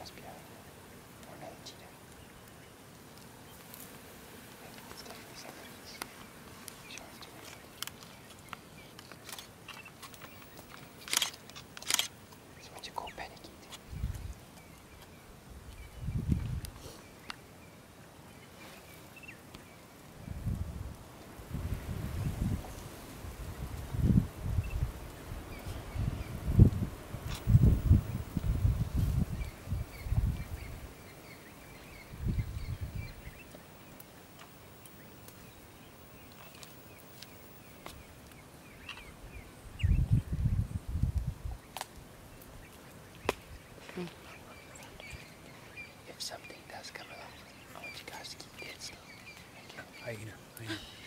must. something does come along, I want you guys to keep dead still. Thank you. I know, I know.